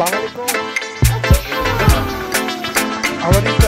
i How are you?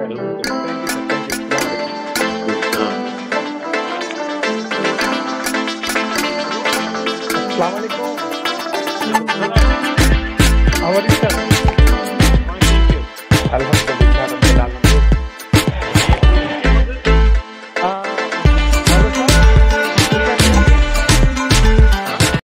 thank How are you, sir?